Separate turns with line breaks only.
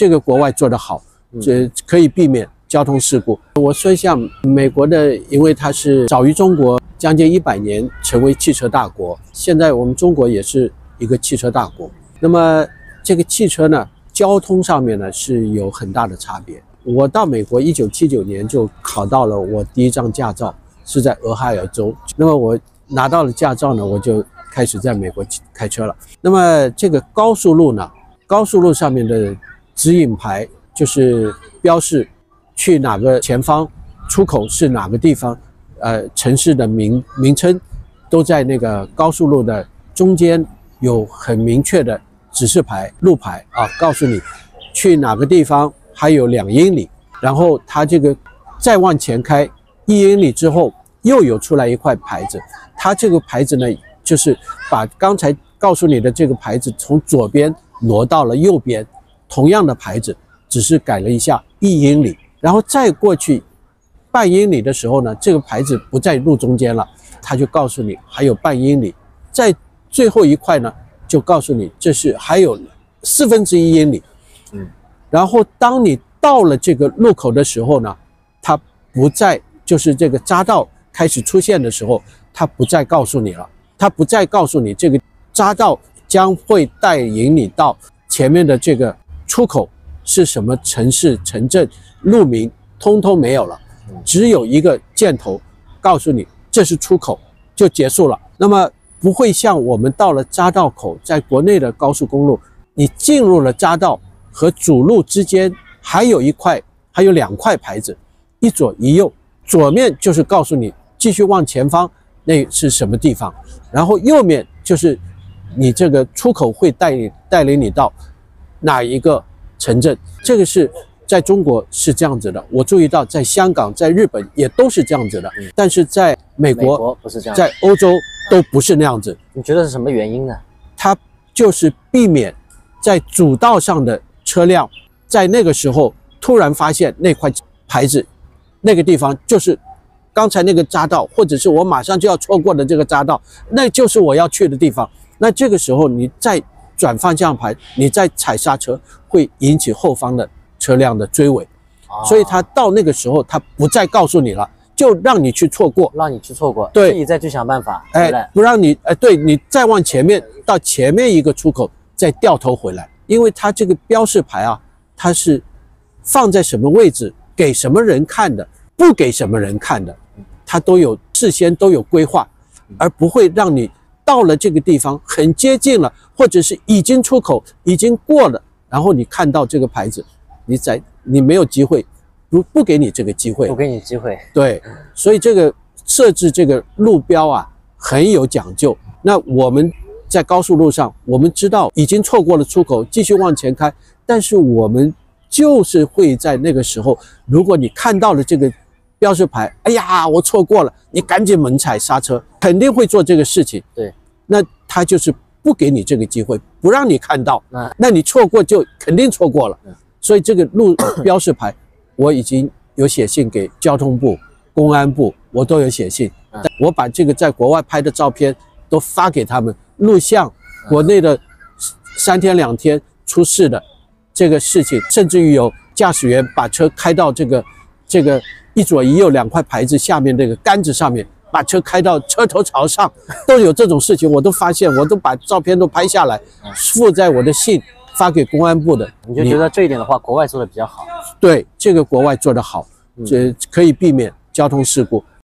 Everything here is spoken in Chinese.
这个国外做得好，这可以避免交通事故。我说一下美国的，因为它是早于中国将近一百年成为汽车大国，现在我们中国也是一个汽车大国。那么这个汽车呢，交通上面呢是有很大的差别。我到美国一九七九年就考到了我第一张驾照，是在俄亥俄州。那么我拿到了驾照呢，我就开始在美国开车了。那么这个高速路呢，高速路上面的指引牌就是标示去哪个前方出口是哪个地方，呃，城市的名名称都在那个高速路的中间有很明确的指示牌路牌啊，告诉你去哪个地方。还有两英里，然后它这个再往前开一英里之后，又有出来一块牌子。它这个牌子呢，就是把刚才告诉你的这个牌子从左边挪到了右边，同样的牌子，只是改了一下一英里。然后再过去半英里的时候呢，这个牌子不在路中间了，它就告诉你还有半英里。在最后一块呢，就告诉你这是还有四分之一英里。嗯。然后，当你到了这个路口的时候呢，它不再就是这个匝道开始出现的时候，它不再告诉你了，它不再告诉你这个匝道将会带领你到前面的这个出口是什么城市、城镇、路名，通通没有了，只有一个箭头告诉你这是出口，就结束了。那么不会像我们到了匝道口，在国内的高速公路，你进入了匝道。和主路之间还有一块，还有两块牌子，一左一右。左面就是告诉你继续往前方，那是什么地方？然后右面就是你这个出口会带你带领你到哪一个城镇。这个是在中国是这样子的，我注意到在香港、在日本也都是这样子的，但是在美国
不是这样，
在欧洲都不是那样子。
你觉得是什么原因呢？
它就是避免在主道上的。车辆在那个时候突然发现那块牌子，那个地方就是刚才那个匝道，或者是我马上就要错过的这个匝道，那就是我要去的地方。那这个时候你再转方向盘，你再踩刹车，会引起后方的车辆的追尾。所以他到那个时候，他不再告诉你了，就让你去错过，
让你去错过，
对，
自己再去想办法。
哎，不让你，哎，对你再往前面到前面一个出口，再掉头回来。因为它这个标示牌啊，它是放在什么位置，给什么人看的，不给什么人看的，它都有事先都有规划，而不会让你到了这个地方很接近了，或者是已经出口已经过了，然后你看到这个牌子，你在你没有机会，不不给你这个机会，
不给你机会，
对，所以这个设置这个路标啊很有讲究。那我们。在高速路上，我们知道已经错过了出口，继续往前开。但是我们就是会在那个时候，如果你看到了这个标识牌，哎呀，我错过了，你赶紧猛踩刹车，肯定会做这个事情。
对，
那他就是不给你这个机会，不让你看到。那那你错过就肯定错过了。所以这个路标示牌，我已经有写信给交通部、公安部，我都有写信。我把这个在国外拍的照片都发给他们。录像，国内的三天两天出事的这个事情，甚至于有驾驶员把车开到这个这个一左一右两块牌子下面那个杆子上面，把车开到车头朝上，都有这种事情，我都发现，我都把照片都拍下来，附在我的信发给公安部的。
你就觉得这一点的话，国外做的比较好？
对，这个国外做的好，这可以避免交通事故。